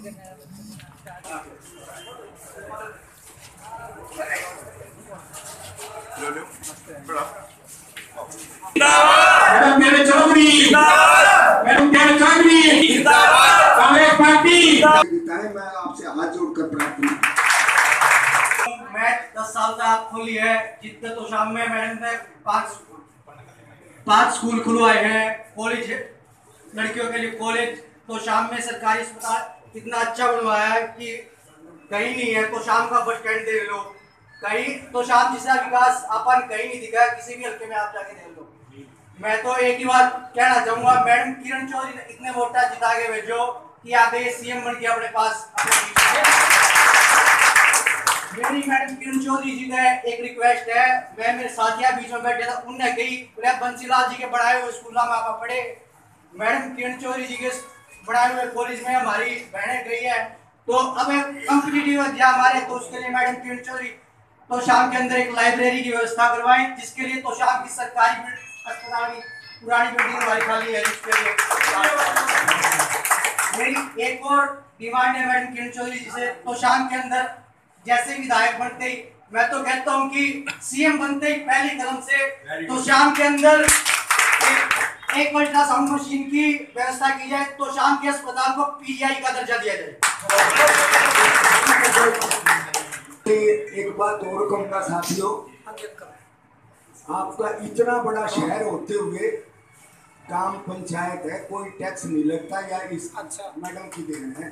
हाथ जोड़कर प्रार्थना दस साल से आप खोली है। जितने तो शाम में मैडम ने पाँच पाँच स्कूल खुलवाए हैं। कॉलेज लड़कियों के लिए कॉलेज तो शाम में सरकारी अस्पताल इतना अच्छा बनवाया है कि कहीं नहीं है तो शाम का बस स्टैंड देख लो। कहीं तो शाम जिसका विकास अपन कहीं नहीं दिखा, किसी भी हल्के में आप जाके देख लो। मैं तो एक ही बात कहना चाहूँगा, मैडम किरण चौधरी ने इतने वोटा जिता के भेजो कि आगे सीएम बन के अपने पास। मेरी मैडम किरण चौधरी जी ने एक रिक्वेस्ट है, मैं मेरे साथिया बीच में बैठे था, उनने कही बंसीलाल जी के बढ़ाए हुए स्कूल में आप पढ़े। मैडम किरण चौधरी जी के बढ़ाए हुए कॉलेज में हमारी बहनें गई है तो अब कम्पिटिटिव एग्ज़ाम हमारे तो उसके लिए मैडम किरण चौधरी तो शाम के अंदर एक लाइब्रेरी की व्यवस्था करवाएँ, जिसके लिए तो शाम की सरकारी अस्पताल की पुरानी बिल्डिंग हमारी खाली है जिसके लिए। मेरी एक और डिमांड है मैडम किरण चौधरी जी से तो शाम के अंदर जैसे विधायक बनते ही, मैं तो कहता हूँ कि सीएम बनते ही पहली कदम से तो शाम के अंदर एक- अल्ट्रासाउंड मशीन की व्यवस्था की जाए तो शाम के अस्पताल को पीजीआई का दर्जा दिया जाए। एक बात और कहूँगा साथियों। आपका इतना बड़ा शहर होते हुए ग्राम पंचायत है कोई टैक्स नहीं लगता या इस अच्छा। मैडम की देन है।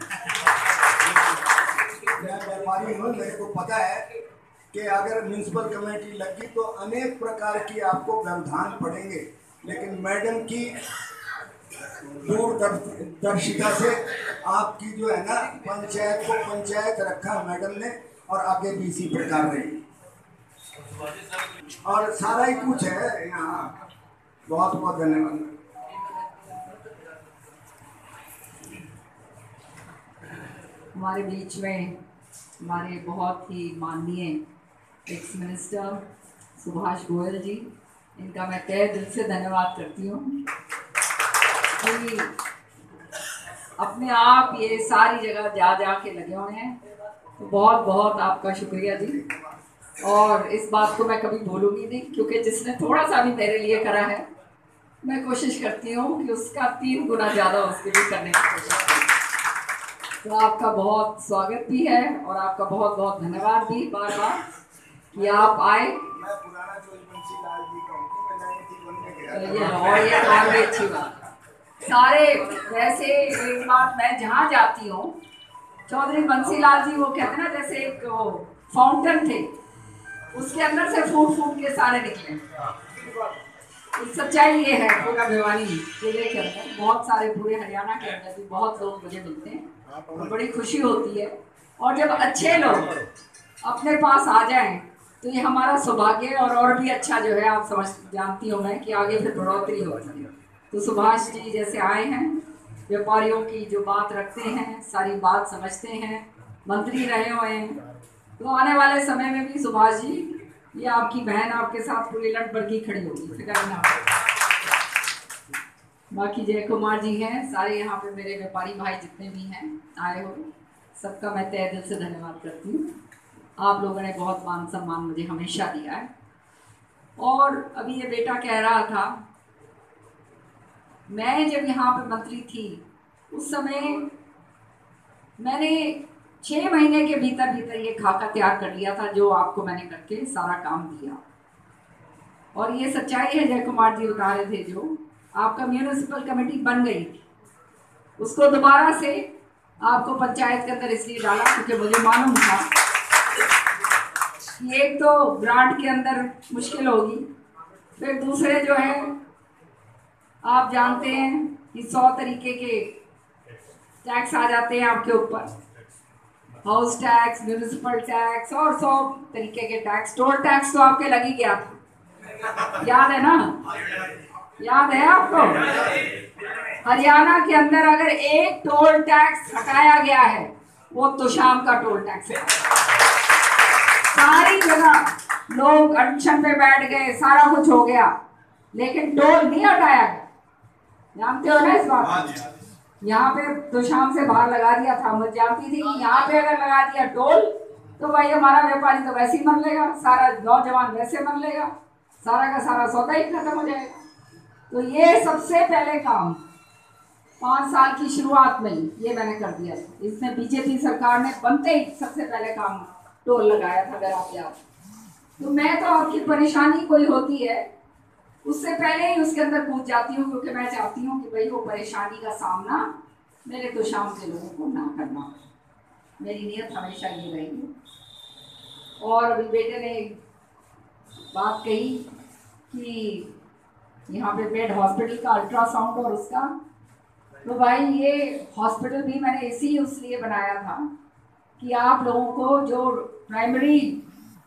मैं व्यापारी हूँ मेरे को पता है कि अगर म्यूनसिपल कमेटी लगी तो अनेक प्रकार की आपको व्यवधान पड़ेंगे। लेकिन मैडम की दूरदर्शिता से आपकी जो है ना पंचायत को पंचायत रखा मैडम ने और आगे भी इसी प्रकार रही। और सारा ही कुछ है यहाँ। बहुत बहुत धन्यवाद। हमारे बीच में हमारे बहुत ही माननीय एक्स मिनिस्टर सुभाष गोयल जी इनका मैं तय दिल से धन्यवाद करती हूँ। कि अपने आप ये सारी जगह जा जा के लगे हुए हैं। तो बहुत बहुत आपका शुक्रिया जी। और इस बात को मैं कभी भूलूँगी नहीं, क्योंकि जिसने थोड़ा सा भी मेरे लिए करा है, मैं कोशिश करती हूँ कि उसका तीन गुना ज़्यादा उसके लिए करने की कोशिश तो आपका बहुत स्वागत भी है और आपका बहुत बहुत धन्यवाद भी बार बार कि आप आए। तो सारे, वैसे एक बात मैं जहाँ जाती हूँ, चौधरी बंसीलाल जी, वो कहते ना, जैसे एक फाउंटेन थे, उसके अंदर से फूट फूट के सारे निकले। सच्चाई ये है पूरा भिवानी ज़िले के अंदर बहुत सारे पूरे हरियाणा के अंदर भी बहुत लोग मुझे मिलते हैं, और बड़ी खुशी होती है। और जब अच्छे लोग अपने पास आ जाएँ तो ये हमारा सौभाग्य और और भी अच्छा जो है, आप समझ, जानती हूँ मैं कि आगे फिर बढ़ोतरी होती है। तो सुभाष जी जैसे आए हैं, व्यापारियों की जो बात रखते हैं, सारी बात समझते हैं, मंत्री रहे हुए हैं। तो आने वाले समय में भी सुभाष जी, ये आपकी बहन आपके साथ पूरी लट बढ़ की खड़ी होगी, फ़िक्र ना बाकी जय कुमार जी हैं, सारे यहाँ पे मेरे व्यापारी भाई जितने भी हैं, आए हो, सबका मैं तय दिल से धन्यवाद करती हूँ। आप लोगों ने बहुत मान सम्मान मुझे हमेशा दिया है। और अभी ये बेटा कह रहा था, मैं जब यहाँ पे मंत्री थी, उस समय मैंने छः महीने के भीतर भीतर ये खाका तैयार कर लिया था, जो आपको मैंने करके सारा काम दिया। और ये सच्चाई है जय कुमार जी बता रहे थे जो, आपका म्यूनिसिपल कमेटी बन गई। थी उसको दोबारा से आपको पंचायत के अंदर इसलिए डाला, क्योंकि मुझे मालूम था। एक तो ग्रांट के अंदर मुश्किल होगी। फिर दूसरे जो है, आप जानते हैं कि सौ तरीके के टैक्स आ जाते हैं आपके ऊपर। हाउस टैक्स म्यूनिसिपल टैक्स और सौ तरीके के टैक्स टोल टैक्स तो आपके लग ही गया था। याद है ना? याद है आपको? हरियाणा के अंदर अगर एक टोल टैक्स हटाया गया है, वो तो शाम का टोल टैक्स है। सारी जगह लोग अनशन पे बैठ गए सारा कुछ हो गया। लेकिन टोल नहीं हटाया गया। जानते हो ना इस बात? यहाँ पे तो शाम से बाहर लगा दिया था। मैं जानती थी कि यहाँ पे अगर लगा दिया टोल तो भाई हमारा व्यापारी तो वैसे ही मर लेगा। सारा नौजवान वैसे मर लेगा। सारा का सारा सौदा ही खत्म हो जाएगा। तो ये सबसे पहले काम पाँच साल की शुरुआत में ही ये मैंने कर दिया इसमें बीजेपी सरकार ने बनते ही सबसे पहले काम टोल लगाया था अगर आप याद तो मैं तो आपकी परेशानी कोई होती है, उससे पहले ही उसके अंदर कूद जाती हूँ, क्योंकि मैं चाहती हूँ कि भाई वो परेशानी का सामना मेरे तो शाम के लोगों को ना करना मेरी नीयत हमेशा ये रहेगी। और अभी बेटे ने बात कही कि यहाँ पे बेड हॉस्पिटल का अल्ट्रासाउंड और उसका तो भाई ये हॉस्पिटल भी मैंने इसी इसलिए बनाया था कि आप लोगों को जो प्राइमरी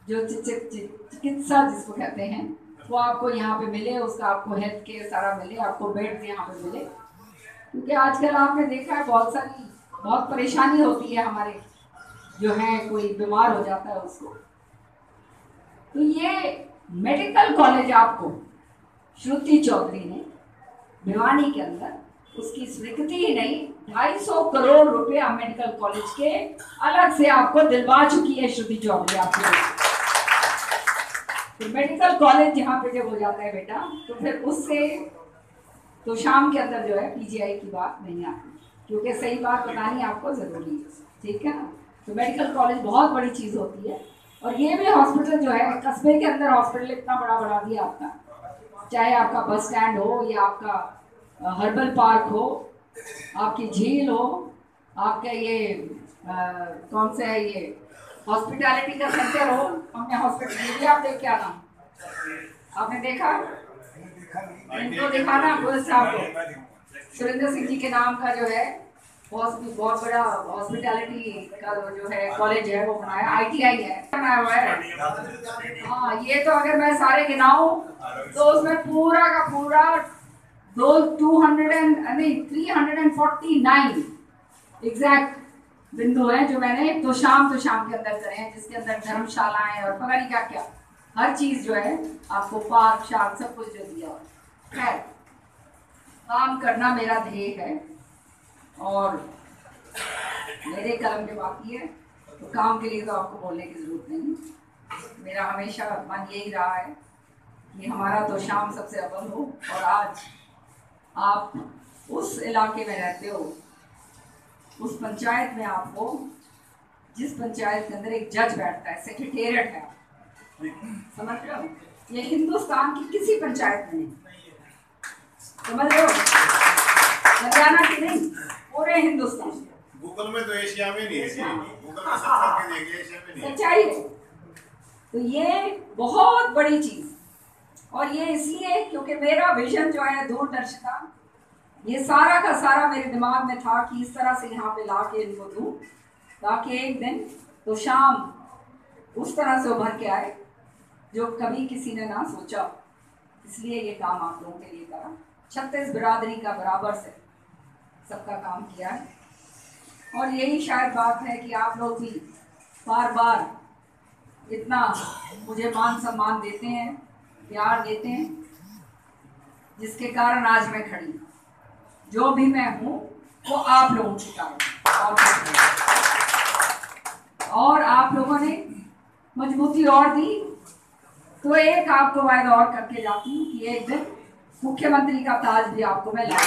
जो चिकित्सा जिसको कहते हैं, वो आपको यहाँ पे मिले, उसका आपको हेल्थ केयर सारा मिले, आपको बेड यहाँ पे मिले। क्योंकि आजकल आपने देखा है, बहुत सारी, बहुत परेशानी होती है हमारे, जो है, कोई बीमार हो जाता है उसको। तो ये मेडिकल कॉलेज आपको, श्रुति चौधरी ने भिवानी के अंदर उसकी स्वीकृति ही नहीं, ढाई सौ करोड़ रुपया मेडिकल कॉलेज के अलग से आपको दिलवा चुकी है श्रुति चौधरी आपको। तो मेडिकल कॉलेज जहाँ पे जब हो जाता है बेटा तो फिर उससे तो शाम के अंदर जो है पीजीआई की बात नहीं आती। क्योंकि सही बात बतानी आपको ज़रूरी है, ठीक है? ना तो मेडिकल कॉलेज बहुत बड़ी चीज़ होती है। और ये भी हॉस्पिटल जो है, कस्बे के अंदर हॉस्पिटल इतना बड़ा बना दिया आपका। चाहे आपका बस स्टैंड हो या आपका हर्बल पार्क हो आपकी झील हो आपका ये अ, कौन सा है ये हॉस्पिटैलिटी का सेंटर हो हमने हॉस्पिटल भी आप देख के आना। आपने देखा? इनको दिखाना पुलिस साहब को। सुरेंद्र सिंह जी के नाम का जो है बहुत बड़ा हॉस्पिटैलिटी का जो है कॉलेज है वो बनाया आईटीआई है बनाया हुआ है। हाँ ये तो अगर मैं सारे गिनाऊं तो उसमें पूरा का पूरा three hundred and forty nine exact बिंदु है जो मैंने तो शाम तो शाम के अंदर करे हैं, जिसके अंदर धर्मशालाएँ और पता नहीं क्या क्या हर चीज़ जो है, आपको पार्क शार्क सब कुछ जो दिया है। खैर, काम करना मेरा ध्येय है और मेरे कलम पे बाकी है तो काम के लिए तो आपको बोलने की ज़रूरत नहीं। मेरा हमेशा मन यही रहा है कि हमारा तो शाम सबसे अव्वल हो और आज आप उस इलाके में रहते हो उस पंचायत में आपको जिस पंचायत के अंदर एक जज बैठता है सेक्रेटेरिएट है समझ रहे हो? ये हिंदुस्तान की किसी पंचायत में नहीं। समझ रहे हो? हरियाणा की नहीं पूरे हिंदुस्तान। में गूगल में तो एशिया में नहीं है गूगल में सब एशिया में नहीं है। सच्चाई है। तो ये बहुत बड़ी चीज़ और ये इसलिए क्योंकि मेरा विजन जो है दूरदर्शिता, ये सारा का सारा मेरे दिमाग में था कि इस तरह से यहाँ पे ला के इनको दूँ ताकि एक दिन तो शाम उस तरह से उभर के आए, जो कभी किसी ने ना सोचा। इसलिए ये काम आप लोगों के लिए करा। छत्तीस बिरादरी का बराबर से सबका काम किया है। और यही शायद बात है कि आप लोग भी बार बार इतना मुझे मान सम्मान देते हैं। प्यार देते हैं, जिसके कारण आज मैं खड़ी जो भी मैं हूँ, वो आप लोगों के कारण और आप लोगों ने मजबूती और दी तो एक आपको वायदा और करके जाती हूँ कि एक दिन मुख्यमंत्री का ताज भी आपको मैं ला